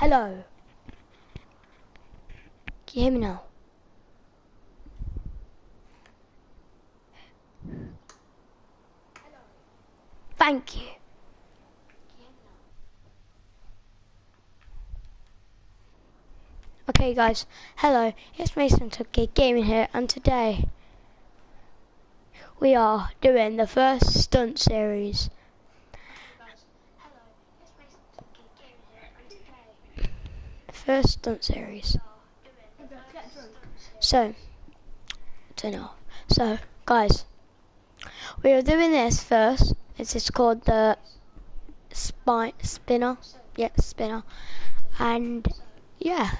Hello. Can you hear me now? Thank you. Okay guys, hello, it's Mason Tudgay Gaming here and today we are doing the first stunt series. First stunt series. So, turn off. So, guys, we are doing this first. It's just called the spine spinner. Yeah, spinner. And yeah.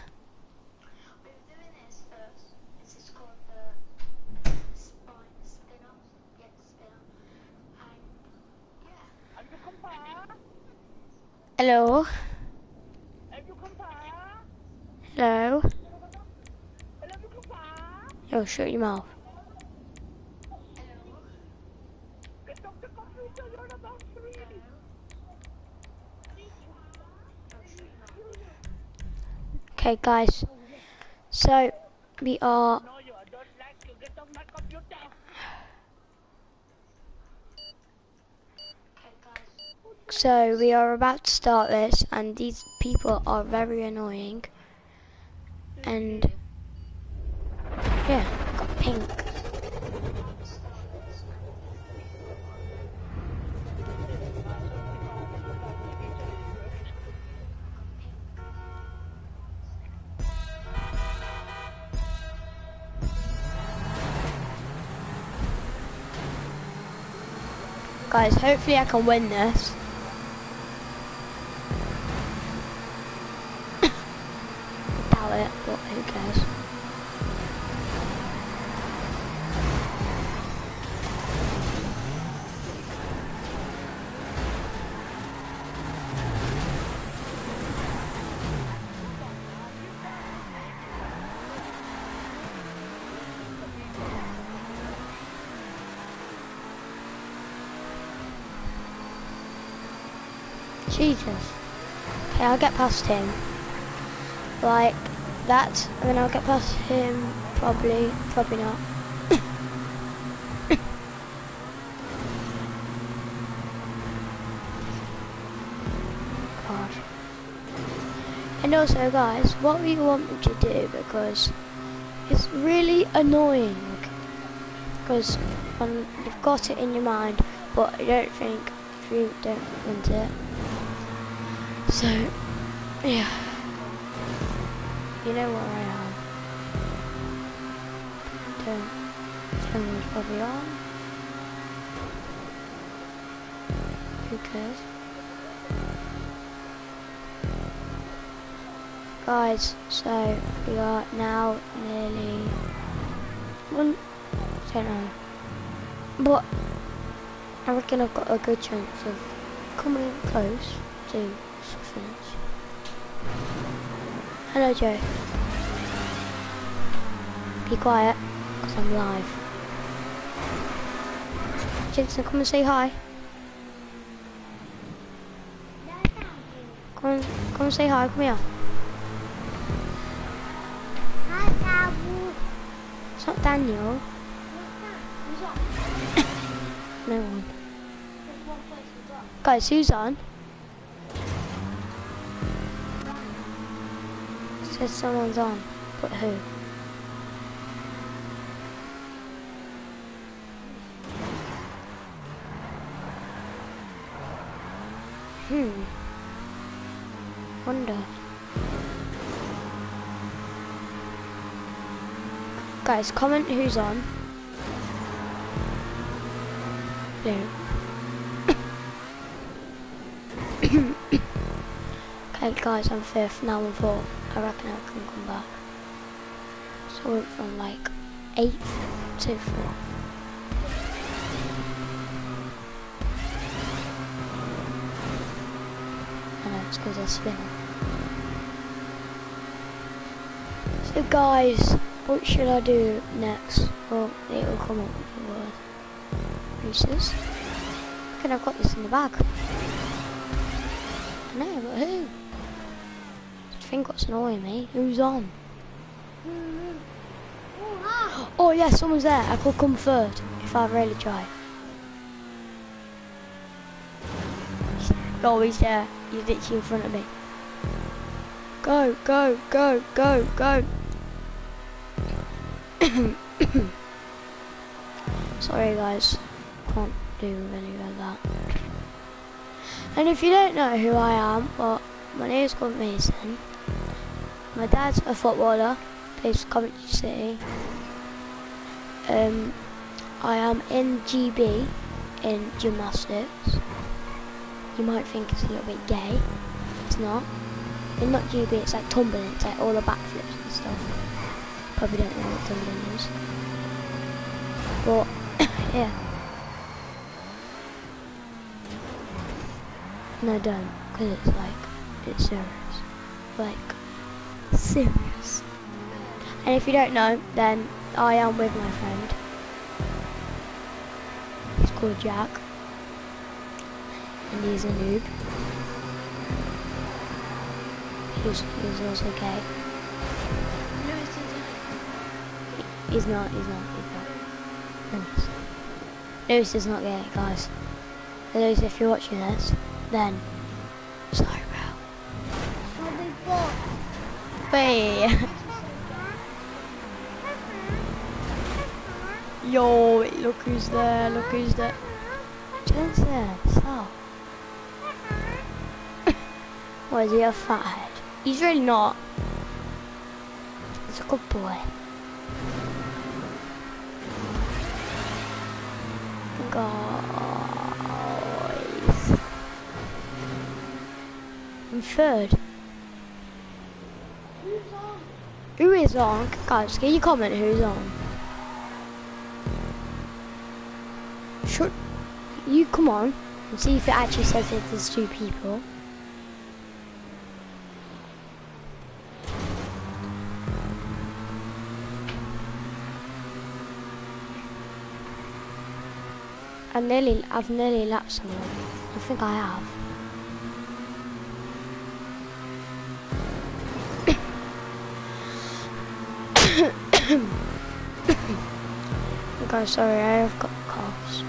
Hello. Hello. Yo, shut your mouth. Okay, guys. So we are. So we are about to start this, and these people are very annoying. And yeah, got pink. Guys, hopefully I can win this. Doubt it, but who cares? Jesus. Okay, I'll get past him. Like that, and then I'll get past him. Probably, probably not. God. And also, guys, what we want me to do because it's really annoying. Because you've got it in your mind, but I don't think you don't want it. So, yeah. You know where I am. Don't. Someone's probably on. Who cares? Guys, so we are now nearly one. Don't know. But I reckon I've got a good chance of coming close to finish. Hello, Joe. Be quiet, because I'm live. Jensen, come and say hi. Come come and say hi, come here. Hi, Tabu. It's not Daniel. No one. Guys, who's on? Says someone's on, but who? Hmm. Wonder. Guys, comment who's on. Blue. okay, guys, I'm fifth. Now I'm fourth. I reckon I can come back. So I went from like eighth to fourth. I know it's because I spin So guys, what should I do next? Well, it'll come up with the word. I reckon I've got this in the bag. I know, but who? Think what's annoying me. Who's on? Oh, yeah, someone's there. I could come third if I really try. Oh, he's there. He's literally in front of me. Go, go, go, go, go. Sorry guys, can't do any of that. And if you don't know who I am, well, my name is called Mason. My dad's a footballer, plays Coventry City. Um, I am in GB in gymnastics. You might think it's a little bit gay. It's not. It's not GB, it's like tumbling, it's like all the backflips and stuff. Probably don't know what tumbling is. But, yeah. No, don't, because it's like, it's serious. Like, serious. And if you don't know, then I am with my friend. He's called Jack. And he's a noob. He's, he's also gay. He's not, he's not, he's not. Lewis. Lewis is not gay, guys. Lewis, if you're watching this, then sorry, bro. I'll be bored. Hey. Yo, look who's there, look who's there. There, stop. What is he, a fathead? He's really not. He's a good boy. Guys. I'm third. Who is on? Guys, can you comment who's on? Should you come on and see if it actually says if there's two people? I nearly, I've nearly lapped someone. I think I have. Okay, sorry, I have got coughs.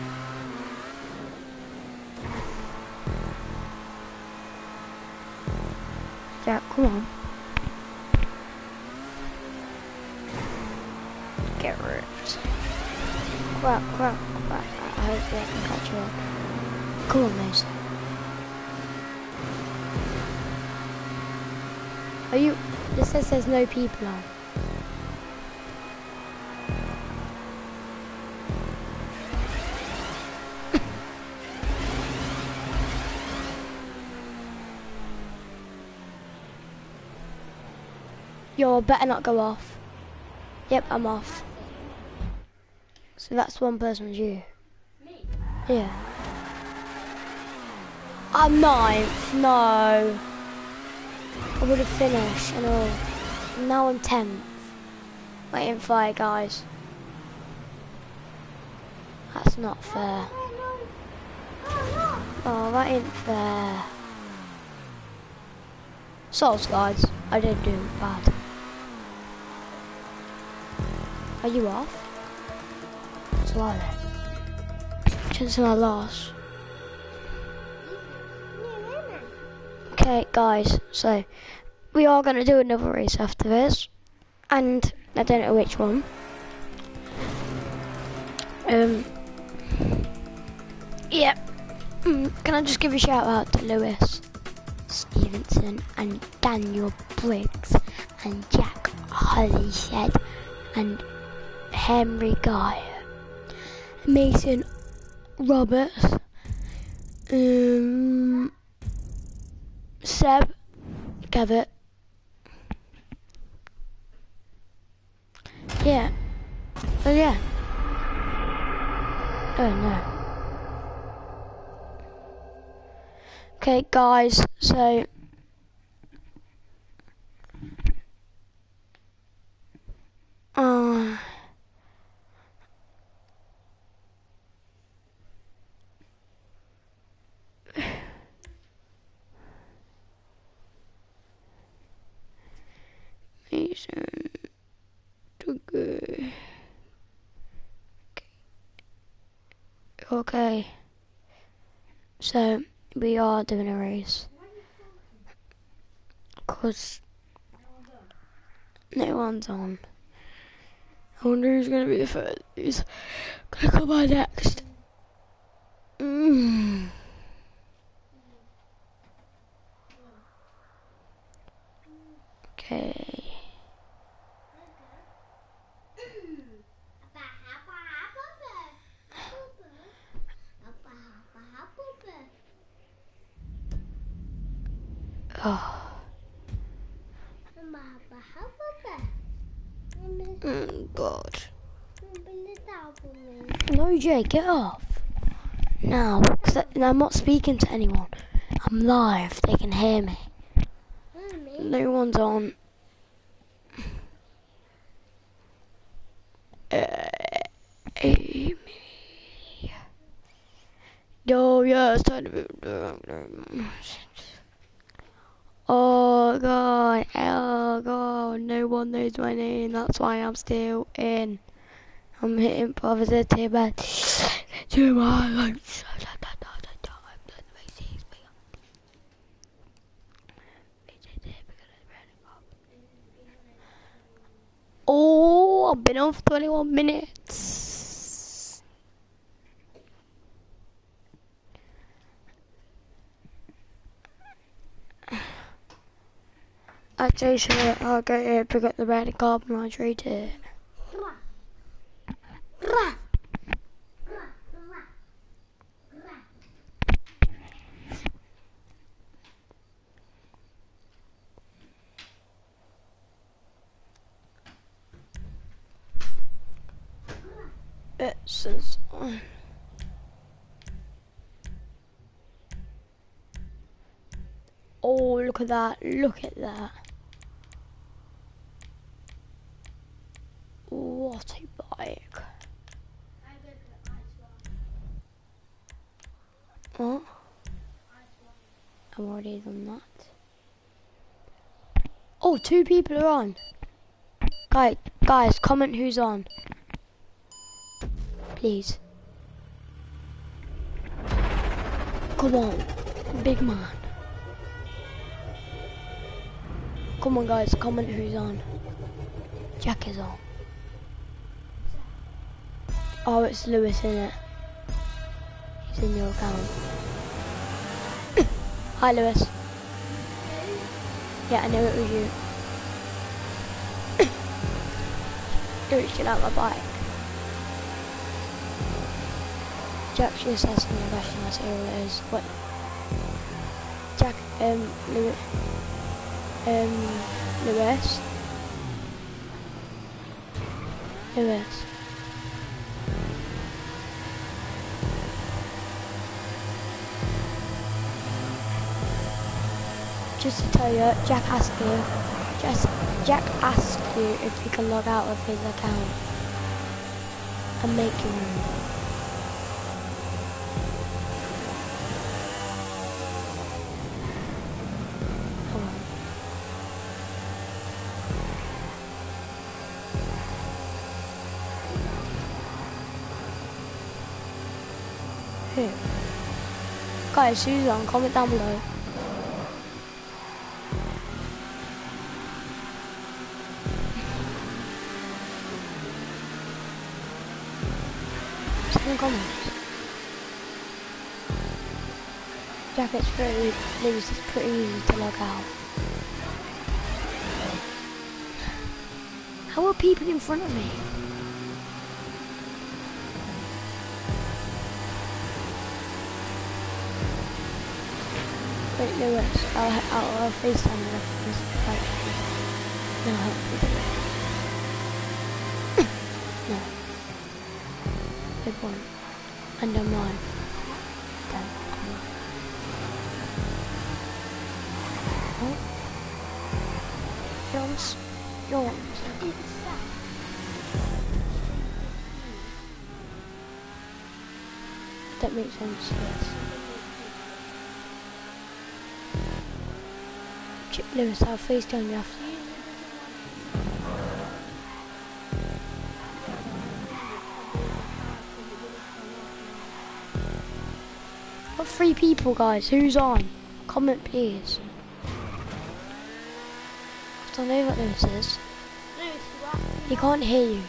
Jack, come on. Get ripped. Crap, crap, crap. I hope I can catch you up. Come on, Mason. Are you... This says there's no people on. Better not go off. Yep, I'm off. So that's one person's you. Me? Yeah. I'm ninth. No. I would have finished and all. Now I'm tenth. Waiting for you guys. That's not fair. Oh, that ain't fair. Souls, guys. I didn't do bad. Are you off? They? Chance of my loss. Okay, guys, so we are going to do another race after this, and I don't know which one. Um, yeah. Mm, Can I just give a shout out to Lewis Stevenson and Daniel Briggs and Jack Hollyshed and Henry Guy, Mason Roberts, um, Seb, Gavitt. Yeah. Oh yeah. Oh no. Okay, guys. So. Uh, to. Okay. So we are doing a race. Cause no one's on. I wonder who's gonna be the first. Who's gonna come by next? Mm. Okay. Oh. Mm, God. No, Jay, get off. Now, I'm not speaking to anyone. I'm live. They can hear me. No one's on. Uh, Amy. Oh, yeah, it's time to Oh, God. Oh, God. No one knows my name. That's why I'm still in. I'm hitting positivity, but to my life. Oh, I've been off 21 minutes. Actually, so I'll go here, pick up the red carbohydrate. It says on. Oh, look at that. Look at that. What a bike. What? I've already done that. Oh, two people are on. Guys, guys, comment who's on. Please. Come on, big man. Come on, guys, comment who's on. Jack is on. Oh, it's Lewis, in it? He's in your account. Hi, Lewis. Yeah, I know it was you. Get out my bike. Jack just asked me a question, I say what it is. What? Jack, um, Lewis, um, Lewis? Lewis. Just to tell you, Jack asked you, just, Jack asked you if you can log out of his account and make your own. Guys, who's on? Comment down below. Jack, it's pretty, Lewis, it's pretty easy to log out. How are people in front of me? Wait, Lewis, I'll, I'll, I'll FaceTime you after this fight. No, help me. no. Big one. And I'm on. That makes sense, yes. Chip Lewis, I'll FaceTime you after. Got three people, guys. Who's on? Comment, please. I don't know what this is. He can't hear you.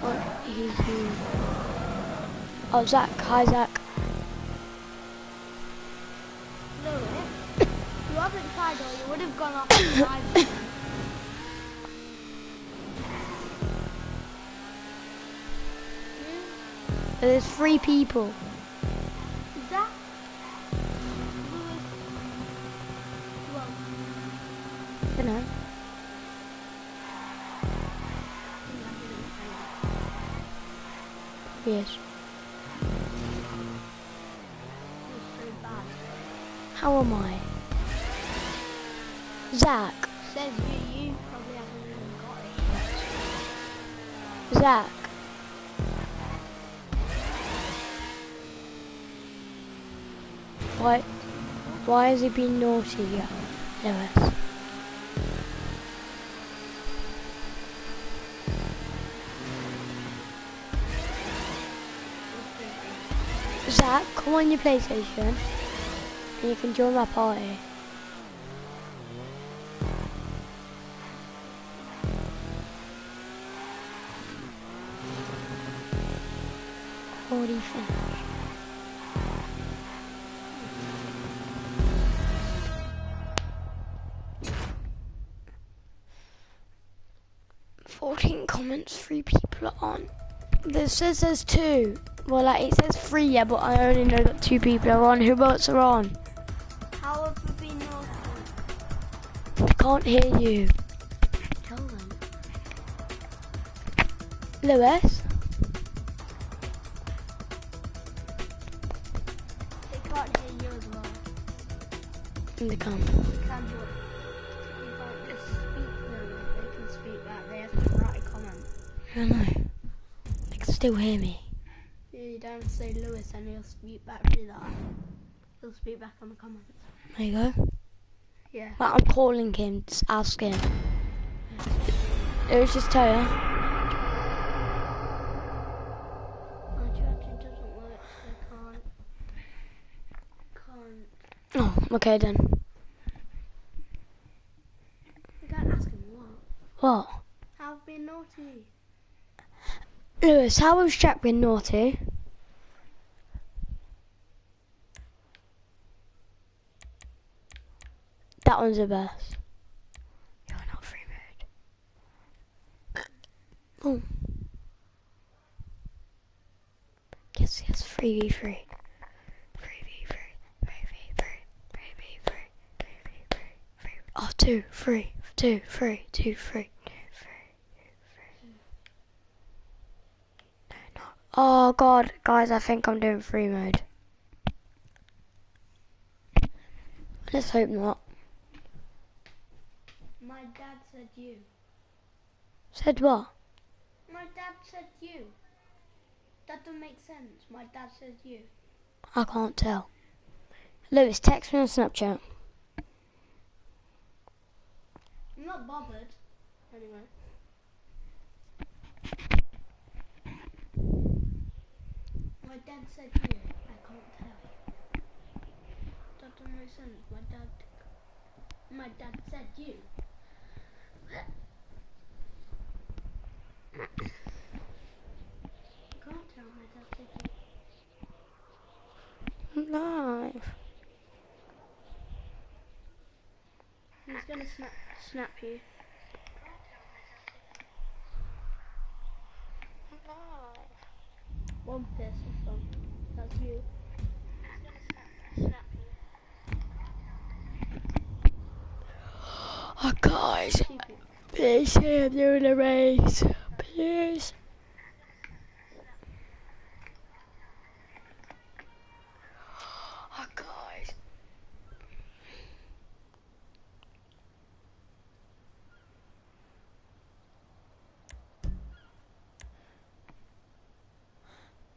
Can't hear you. Oh, Zach. Hi, Zach. Lewis, you haven't tried or you would have gone off the. There's three people. Why has he been naughty yet, Lewis? Zach, come on your PlayStation, and you can join my party. Says there's two. Well, like it says three, yeah, but I only know that two people are on. Who else are on? How have you been naughty? I can't hear you. Tell them. Lewis? Still hear me. Yeah, you don't have to say Lewis and he'll speak back through that. He'll speak back on the comments. There you go. Yeah. Well, I'm calling him, just ask him. It was just tell you. My charger doesn't work, I can't. Can't. Oh, okay then. You can't ask him what. What? How have been naughty? Lewis, how has Jack been naughty? That one's the best. You're not free mode. Boom. Oh. Yes, yes, free v free. Free v free. Free v free. Free v free. Free v free. Free. Oh, two, free, two, free, two, free, two, free. No, not. Oh god, guys, I think I'm doing free mode. Let's hope not. My dad said you. Said what? My dad said you. That doesn't make sense. My dad said you. I can't tell. Lewis, text me on Snapchat. I'm not bothered. Anyway. My dad said you. I can't tell. Make sense. My dad. My dad said you. Can't tell. My dad said you. Live. He's gonna snap snap you. One person from. That's you. Oh, guys, please say I'm doing a race. Please. Oh, guys.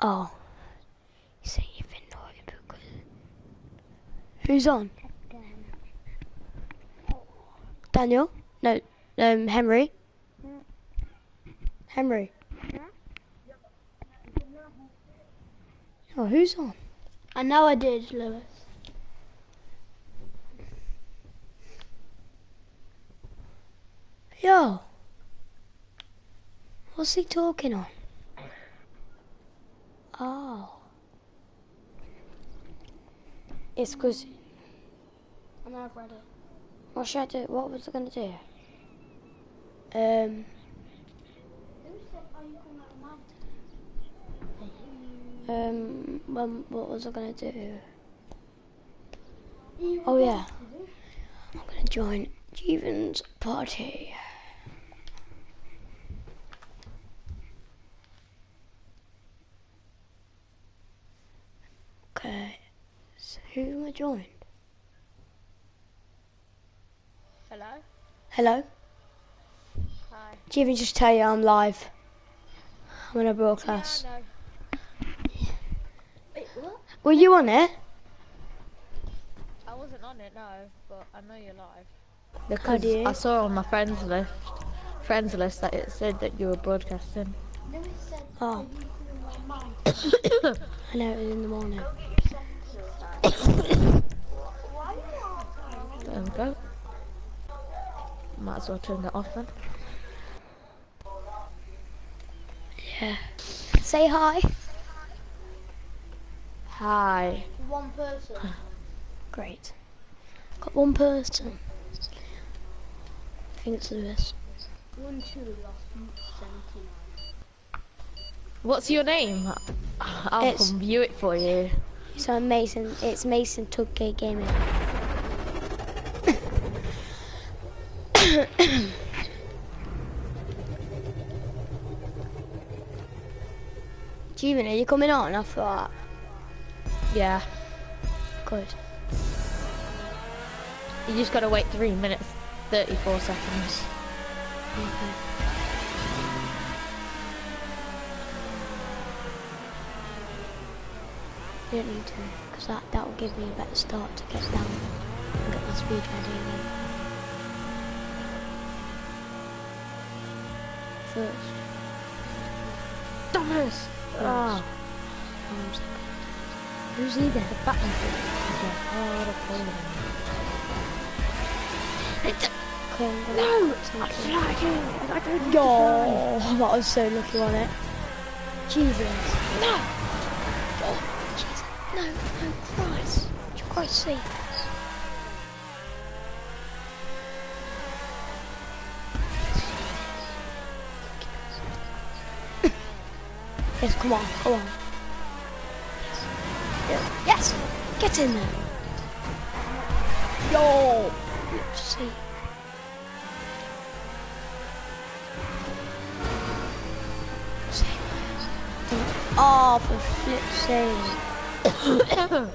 Oh. You say been because. Who's on? Daniel? No, um, Henry. Henry. Oh, who's on? I know I did, Lewis. Yo. What's he talking on? Oh. It's because. I know I've read it. What should I do? What was I going to do? Um. Who said, are you calling out a mountain? Um. When, what was I going to do? Oh, yeah. I'm going to join Jeevan's party. Okay. So who am I joined? Hello? Hello? Hi. Jeevan, just tell you I'm live. I'm on a broadcast. Yeah, Wait, what? Were you on it? I wasn't on it, no, but I know you're live. Because oh, you? I saw on my friends list, friends list that it said that you were broadcasting. Lewis said, Oh. are you calling out a mountain? I know it was in the morning. Why not? There we go. Might as well turn that off then. Yeah. Say hi. Hi. One person. Great. Got one person. I think it's Lewis. One, two, lost 79. What's your name? I'll It's- come view it for you. So Mason, it's Mason Tudgay Gaming. Jeevan, are you coming on? I thought, Yeah. good. You just gotta wait three minutes, 34 seconds. Okay. You don't need to, because that, that will give me a better start to get down and get my speed ready again. First, Dominus! Oh. Ah. second. Who's he then? Batman. Okay, oh, I'm gonna No! put some I'm key- I don't Oh, that was so lucky on it. Jesus. No! No, no, Christ. You Christ see. Yes, come on, come on. Yes, yes, get in there. Yo, let's see. Oh, for flip's sake.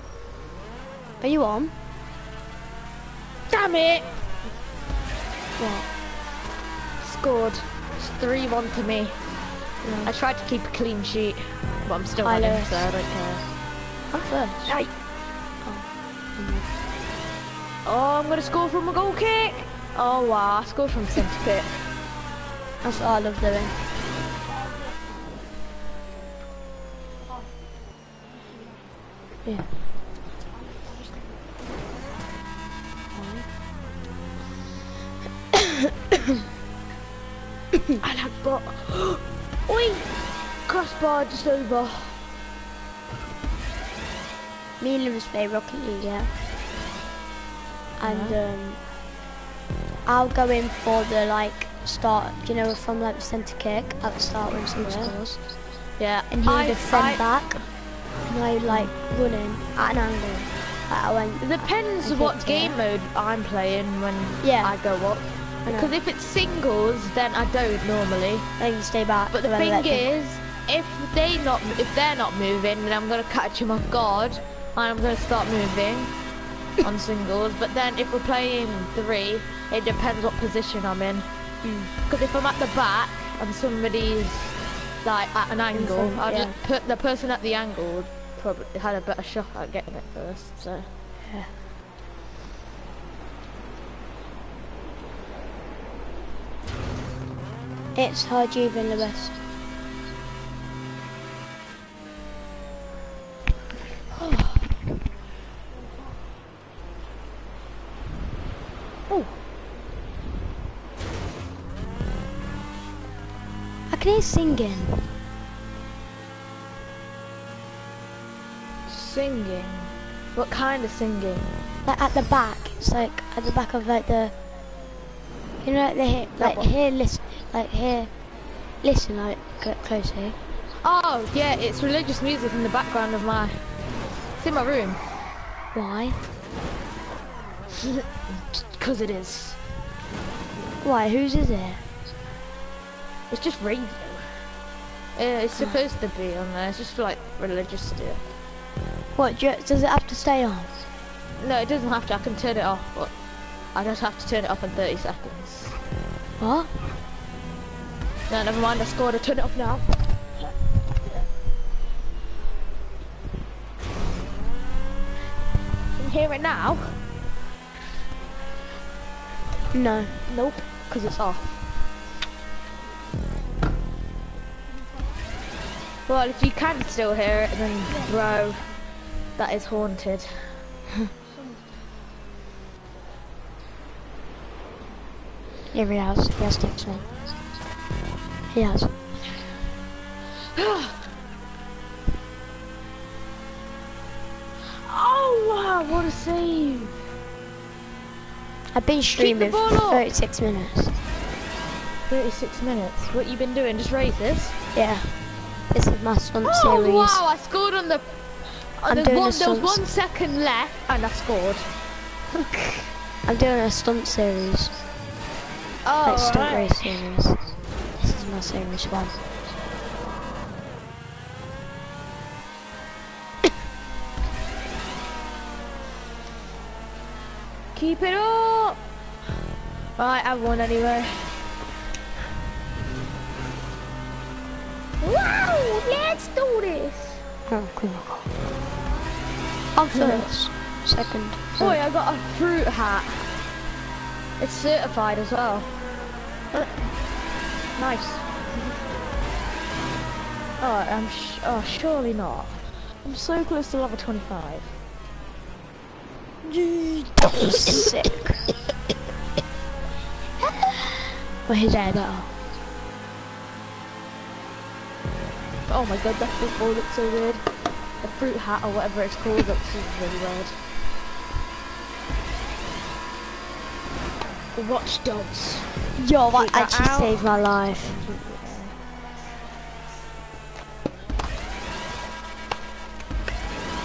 Are you on? Damn it! What? Scored. It's 3-1 to me. I tried to keep a clean sheet, but I'm still winning, so I don't care. I'm first. Hey. Oh, I'm gonna score from a goal kick! Oh wow, I scored from centre kick. That's what I love doing. Yeah. I like but Oi! Crossbar just over. Me and Lewis play Rocket League, yeah. And um, I'll go in for the like start, you know, from like the centre kick at the start when someone Yeah. scores, Yeah. and he'll defend I- back, I like running at an angle. I went. It depends I what game it. mode I'm playing when Yeah. I go up. I. Because if it's singles, then I don't normally. Then you stay back. But the thing let them- is, if they not if they're not moving, then I'm gonna catch them off guard, and I'm gonna start moving on singles. But then if we're playing three, it depends what position I'm in. Mm. Because if I'm at the back and somebody's like at an angle, I'll yeah. just put the person at the angle probably had a better shot at getting it first, so yeah. It's hard even the best. Oh. I can hear singing. Singing. What kind of singing? Like at the back. It's like at the back of like the. You know, like the here, like here, listen, like here, listen, like get closely. Oh, yeah, it's religious music in the background of my. It's in my room. Why? Because it is. Why? Whose is it? It's just radio. Uh, it's supposed to be on there. It's just for like religious stuff. What? do you- Does it have to stay on? No, it doesn't have to. I can turn it off, but I just have to turn it off in 30 seconds. What? No, never mind. I scored. I turn it off now. Can you hear it now? No. Nope, because it's off. Well, if you can still hear it, then bro, that is haunted. He has. He has texted me. He has. Oh wow, what a save! I've been streaming for up. 36 minutes. 36 minutes. What you been doing? Just raise this? Yeah. This is my stunt Oh series. Oh wow, I scored on the... I'm there's doing one, the there was stunts. one second left and I scored. I'm doing a stunt series. Oh, like stunt alright. race series. This is my series one. Keep it up! Right, I won anyway. Wow, let's do this! Oh, cool. I'm first. Second. Boy. I got a fruit hat. It's certified as well. Nice. Oh, I'm oh, surely not. I'm so close to level 25. That was sick. well, his better. Oh my god, that football looks so weird. The fruit hat or whatever it's called looks really weird. Watch dogs. Yo, that that actually out. saved my life.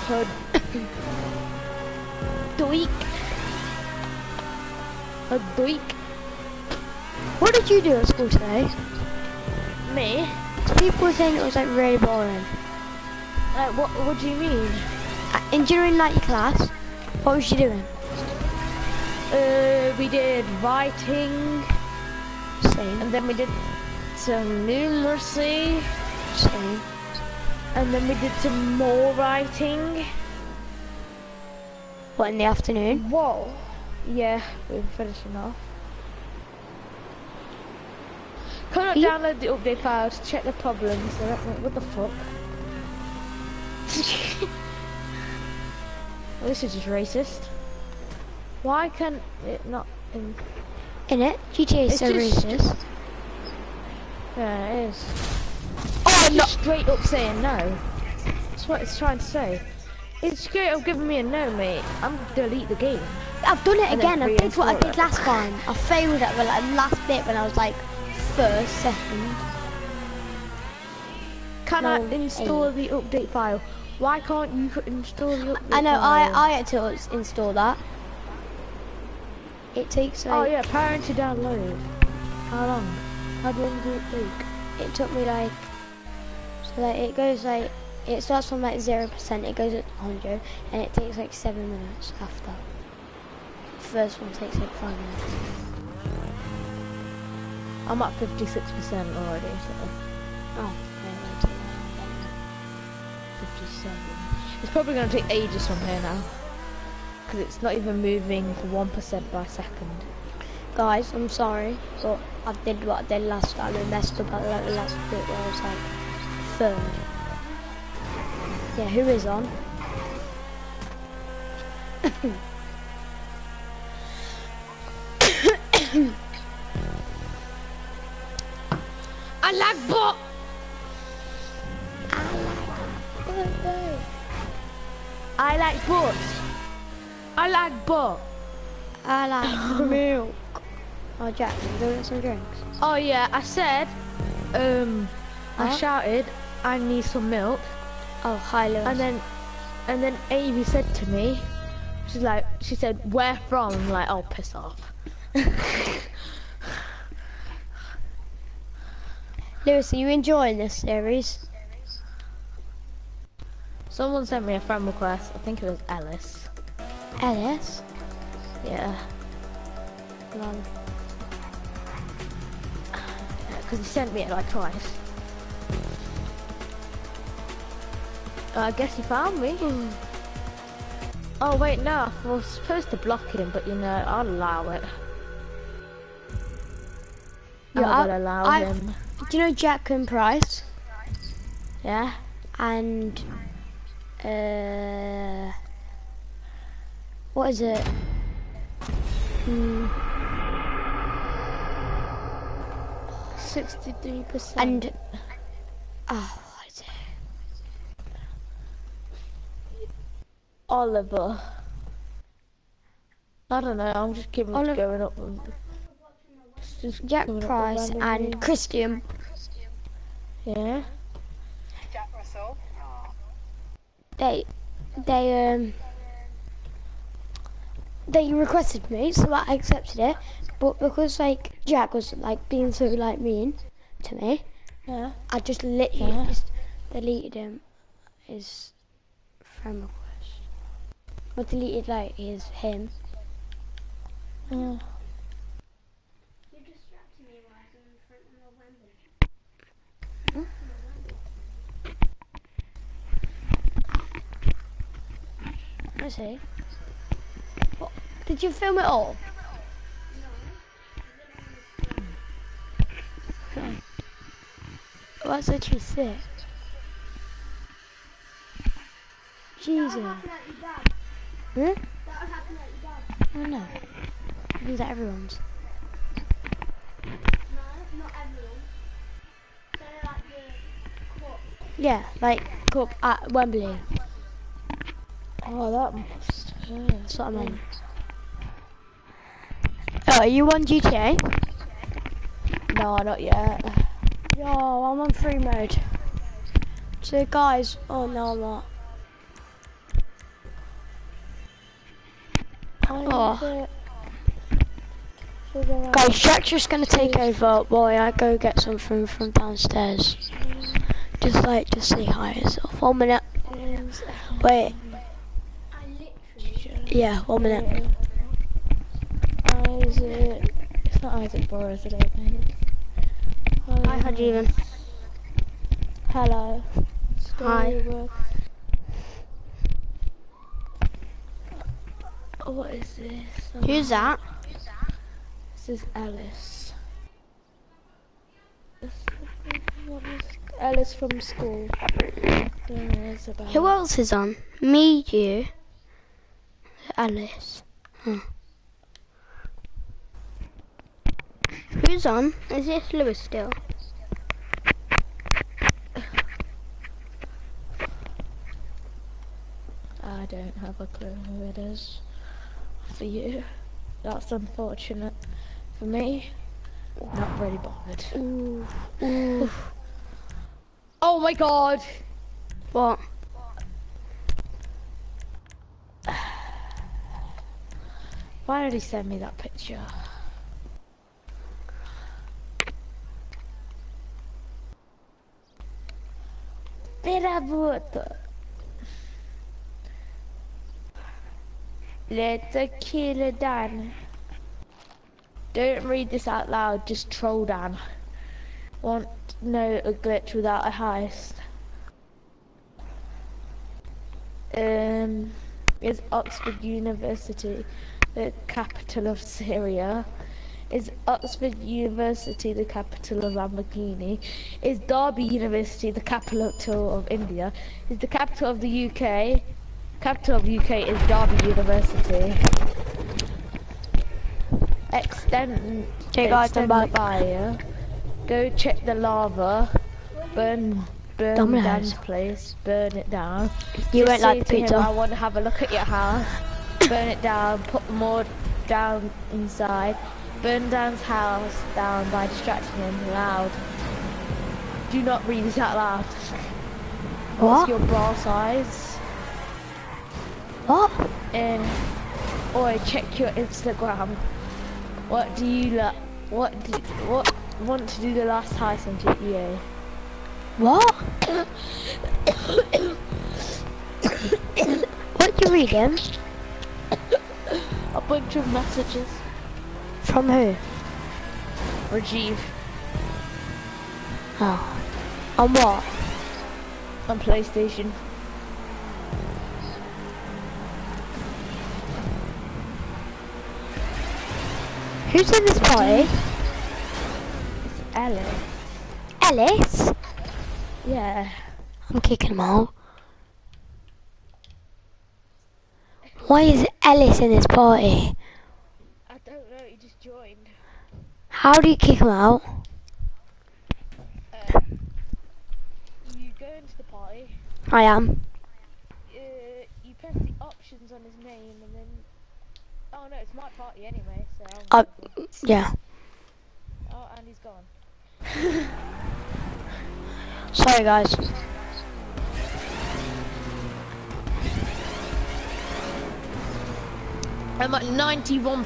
Hood. Doik. A doik. What did you do at school today? Me? People were saying it was like really boring. Uh, what, what do you mean? Uh, In during night class, what was you doing? Uh, we did writing, Same, and then we did some numeracy, same. and then we did some more writing. What in the afternoon? Whoa. Yeah, we're finishing off. Can I download the update files to check the problems? I don't know- What the fuck? Well, this is just racist. Why can it not? In... In it, GTA is so just- racist. Yeah, it is. Oh, It's just straight up saying no. That's what it's trying to say. It's straight up giving me a no, mate. I'm gonna delete the game. I've done it And again. I did what I did last time. I failed at the like, last bit when I was like first, second. Can No, I install the update file? Why can't you install the update I know. I? I had to install that. It takes oh, like Oh yeah, parent to download. How long? How long did it take? it took me like so like it goes like it starts from like zero percent. It goes at hundred, and it takes like seven minutes after. First one takes like five minutes. I'm at 56% already, so Oh, 57. It's probably going to take ages from here now. Because it's not even moving for 1% by second. guys, I'm sorry, but I did what I did last time. I messed up at like the last bit where I was like third. Yeah, who is on? I like bot. I like books. I like book. I like milk. Oh, Jack, you go get some drinks. Oh yeah, I said, um, I shouted, I need some milk, Oh, hi, Lewis. and then, and then Amy said to me, she's like, she said, where from? I'm like, oh, piss off. Lewis, are you enjoying this series? Someone sent me a friend request. I think it was Alice. Ellis? Yeah, Lol. because he sent me it like twice. Uh, I guess he found me. Hmm. Oh wait, no, I was supposed to block him, but you know, I'll allow it. Yeah, I- will allow I- him. Do you know Jack and Price? Yeah. And, uh, what is it? Hmm. Sixty-three percent. And, oh, what is it? Oliver. I don't know. I'm just keeping Oliver- going up. Jack coming up Price and. Christian. Yeah. Jack Russell. They, they, um, they requested me, so I accepted it. But because like Jack was like being so like mean to me, Yeah. I just literally Yeah. just deleted him his friend request. Or deleted like his him. yeah. You're distracting me while I'm in front of the window. I see. What? Did you film it all? No. Well, that's actually sick. Jesus. That happened at your dad. Huh? That would happen at your dad. I don't know. Happens at everyone's. No, not everyone. So like the. Yeah, like cup at Wembley. Oh, that must hurt. That's what I meant. Oh, are you on GTA? No, not yet. Yo, I'm on free mode. So guys, oh no I'm not. Oh. Guys, Jack's just gonna take over while I go get something from downstairs. Just like, just say hi yourself. One minute. Wait. Yeah, one minute. Isaac. It's not Isaac Burrows, I don't think. Hi, how do you even? Hello. Hi. Oh, What is this? Oh, Who's that? This is Alice. This- what is- Alice from school. Who else is on? Me, you, Alice. Huh. Who's on? Is this Lewis still? I don't have a clue who it is. For you, that's unfortunate. For me, not really bothered. Ooh. Ooh. Oh my god! what? Why did he send me that picture? Peravuto. Let's kill Dan. Don't read this out loud, just troll Dan. Want know a glitch without a heist? Um, is Oxford University the capital of Syria? Is Oxford University the capital of Lamborghini? Is Derby University the capital of India? Is the capital of the UK? Capital of UK is Derby University. extend, Okay, guys, I'm extend the back. fire. Go check the lava. Burn, burn Dominoes. Dan's place. Burn it down. You Just won't like the to him, pizza. I want to have a look at your house. Burn it down. Put more down inside. Burn Dan's house down by distracting him loud. Do not read this out loud. What? What's your bra size? What? And or check your Instagram. What do you la- What do what want to do the last heist on GTA? What? what do you reading? A bunch of messages. From who? Rajiv Oh. On what? on PlayStation. Who's in this party? It's Ellis. Ellis? Yeah. I'm kicking him out. Why is Ellis in this party? I don't know. He just joined. How do you kick him out? Uh, you go into the party. I am. Uh, you press the options on his name, and then. Oh no, it's my party anyway. So. I'm Uh, yeah. Oh, and he's gone. Sorry, guys. I'm at 91%.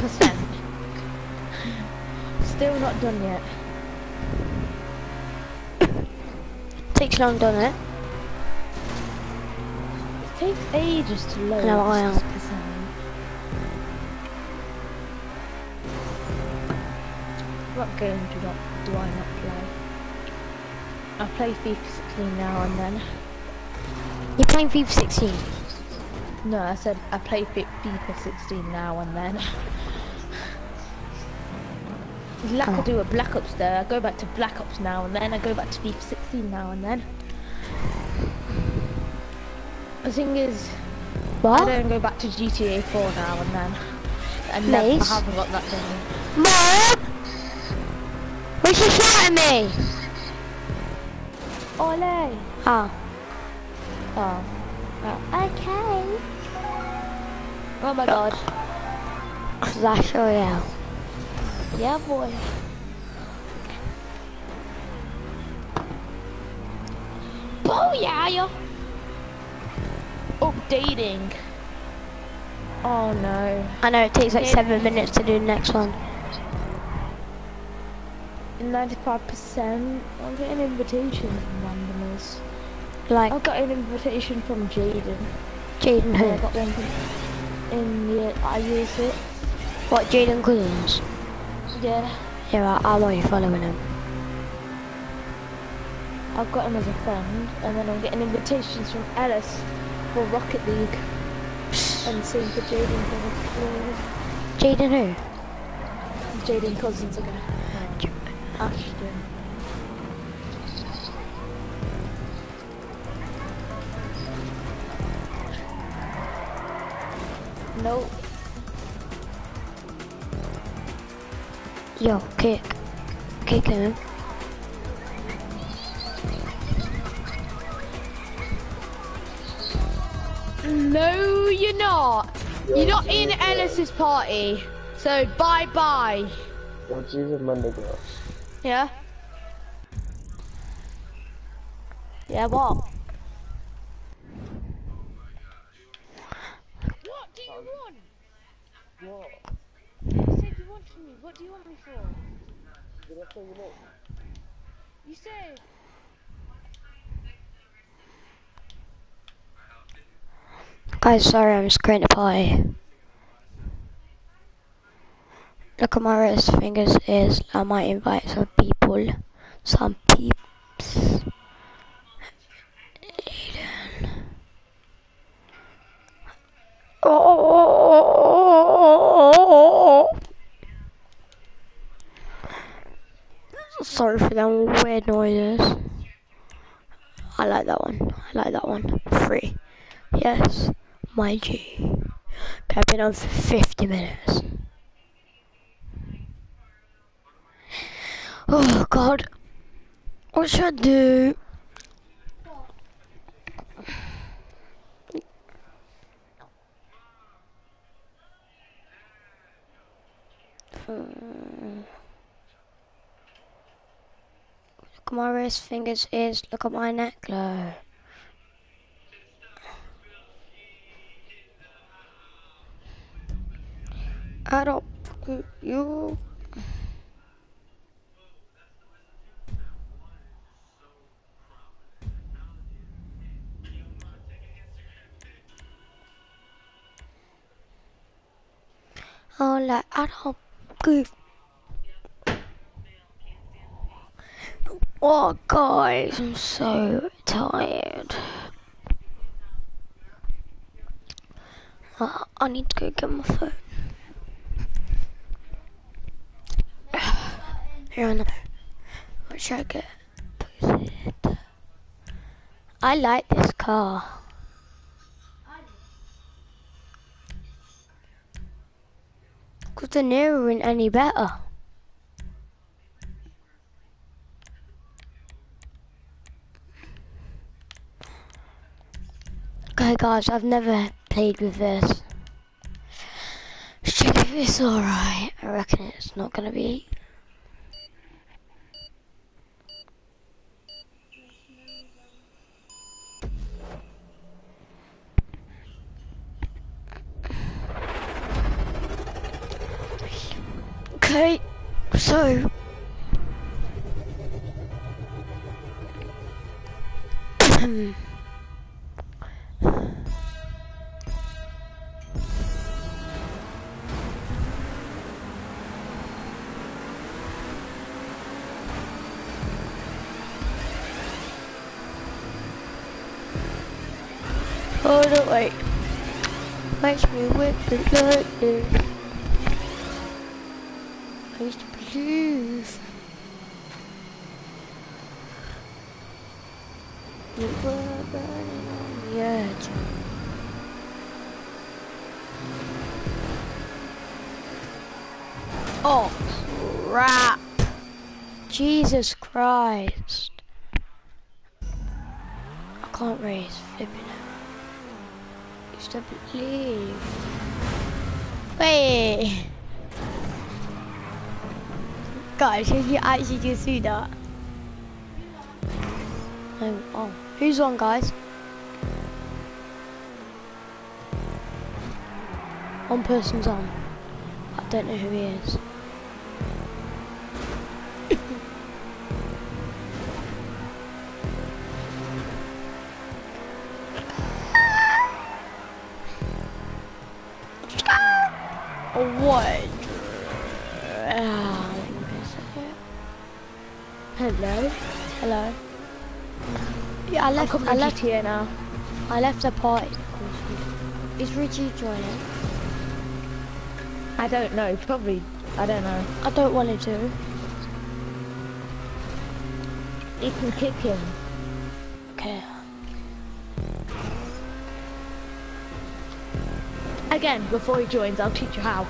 Still not done yet. Takes long, doesn't it? It takes ages to load. know, I am. What game do not do I not play? I play FIFA 16 now and then. You're playing FIFA 16. No, I said I play FIFA 16 now and then. Like I Oh. do a Black Ops there. I go back to Black Ops now and then. I go back to FIFA 16 now and then. The thing is, I don't go back to GTA 4 now and then. And never, I haven't got that thing. Mom! Why she shot at me? Ole! Oh. oh. Oh. Okay. Oh my god. Clash Royale. Yeah, boy. Oh, Booyah! Updating. Oh no. I know it takes like Yeah. seven minutes to do the next one. 95%. I'm getting invitations from randomers. Like I got an invitation from Jaden. Jaden And I who? got one from in the I use it. What, Jaden Cousins? Yeah. Yeah, I'm already following him. I've got him as a friend, and then I'm getting invitations from Ellis for Rocket League, and same for Jaden for Jaden who? Jaden Cousins again. Uh, Nope. Yo, kick. Kick him. No, you're not. You're not in Ellis's party. So bye bye. Well, Jesus, Monday, girl. Yeah. Yeah. What? What do you want? What? You said you wanted me. What do you want me for? Did I say you know? You said. Guys, sorry, I'm just. Look at my wrist fingers is I might invite some people. Some peeps. Oh. Sorry for them weird noises. I like that one. I like that one. Free. Yes, my G. Okay, I've been on for 50 minutes. Oh God. What should I do? Look at my wrist, fingers, ears. Look at my neck glow. I don't. You. Oh, I don't give. Oh, guys, I'm so tired. Uh, I need to go get my phone. Here. What should I get? I like this car. Because the Nero isn't any better. Okay guys, I've never played with this. Check if it's alright. I reckon it's not gonna be. Were burning on the edge. Oh, crap. Jesus Christ. I can't raise flipping it. Used to believe. Wait. Guys, can you actually just see that? Oh, oh. Who's on, guys? One person's on. I don't know who he is. I left. coming I to left. GTA now. I left the party. Is Richie joining? I don't know. Probably. I don't know. I don't want him to do. You can kick him. Okay. Again, before he joins, I'll teach you how.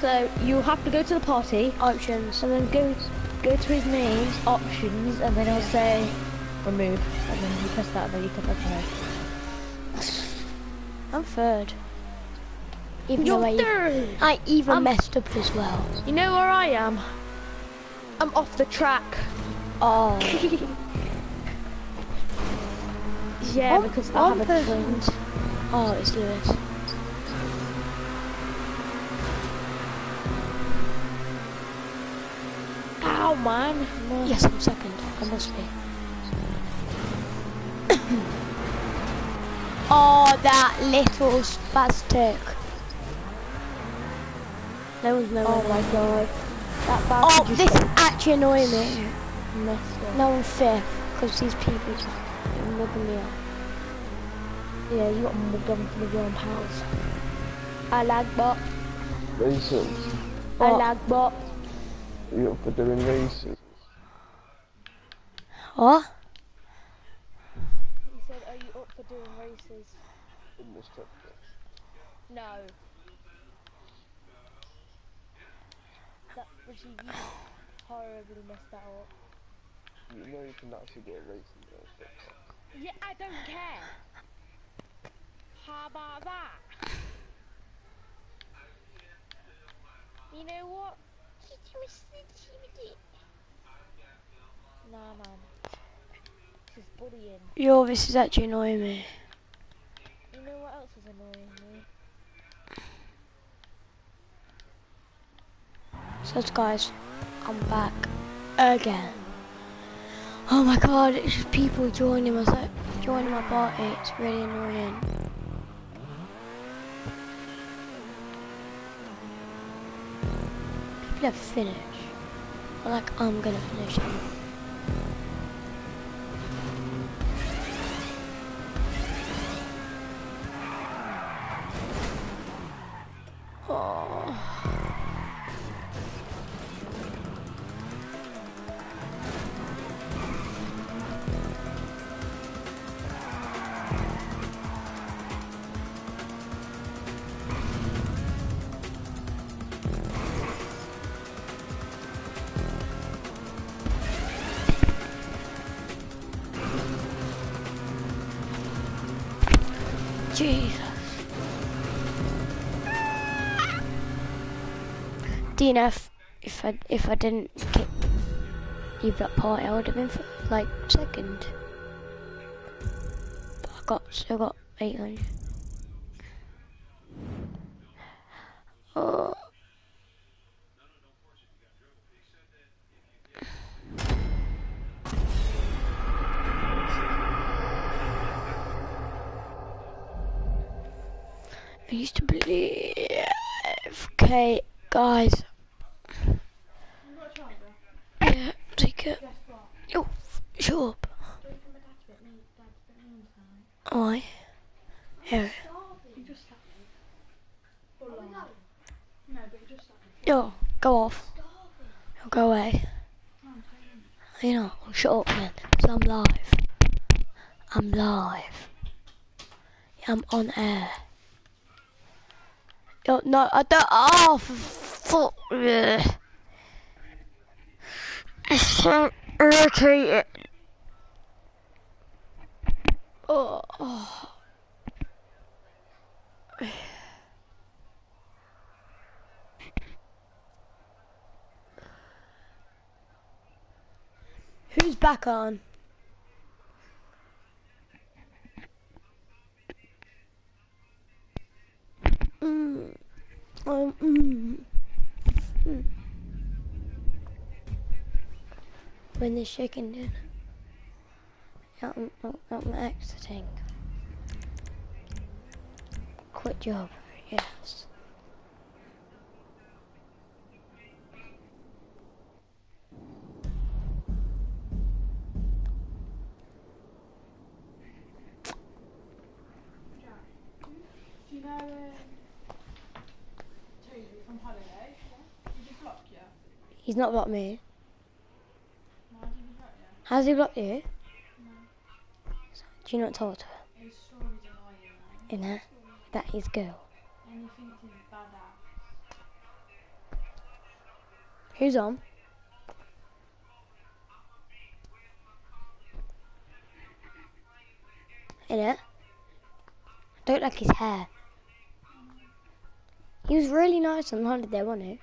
So you have to go to the party, Options. and then go go to his names, options, and then he'll say remove, and then you press that, and then you it. I'm third. Even You're though I, third. I even I'm- messed up as well. You know where I am? I'm off the track. Oh. Yeah, One- because I one have a friend. Oh, it's Lewis. Ow, man. No. Yes, I'm second. I must be. Oh, that little spastic. No was no Oh my god. That Oh, bastard just this is actually annoying me. No, I'm fifth because these people just mugging me up. Yeah, you got mugged on for the wrong pals. I lag bot. Races. I What? lag bot. You up for doing races? What? He said, are you up for doing races? In this chapter. No. That, Richie, you, horribly messed that up. You know you can actually get racing girls. but- Yeah, I don't care. How about that? You know what? Nah, man. This is bullying. Yo, this is actually annoying me. Know what else is annoying me? So guys, I'm back again. Oh my god, it's just people joining my joining my party. It's really annoying. People have finished. Like I'm gonna finish. Oh. Know if, if I if I didn't kick leave that party, I would have been for, like second. But I got still got eight hundred. Oh. I used to believe. Okay, guys. You got a charger? Yeah, take it. Guess what? Yo, shut up. Don't you think my dad's a bit mean? Dad's a bit mean tonight. Why? Here. You just slapped me. Full on. No, but you just slapped me. Yo, go off. Yo, go away. No, I'm telling you. You know, shut up, man. Cause I'm live. I'm live. I'm on air. Yo, no, I don't. Oh, fuck. yeah. It's so irritating. Oh. oh. Who's back on? Mm. Um, mm. When the chicken did. I'm, my exiting. Quit job, yes. Do you know um, Toby from Holiday? He just blocked you. He's not blocked me. Why he block? How's he blocked you? Do you not talk to her in? That his girl. Who's on? In it? I don't like his hair. He was really nice on holiday, there, wasn't he?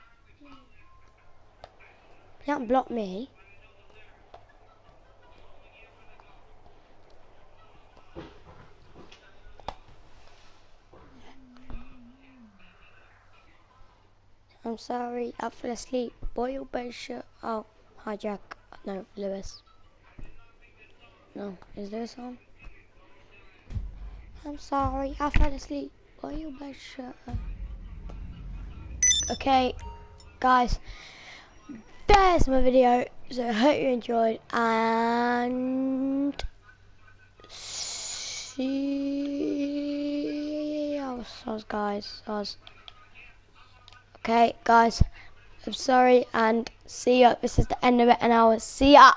He can't block me. I'm sorry, I fell asleep. Boy, you better shut Oh, hi Jack. No, Lewis. No, is Lewis on? I'm sorry, I fell asleep. Boy, you better shut up. Okay, guys, there's my video. So I hope you enjoyed and see you guys. Soz. Okay, guys, I'm sorry and see ya. This is the end of it, and I will see ya.